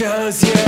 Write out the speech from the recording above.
chose you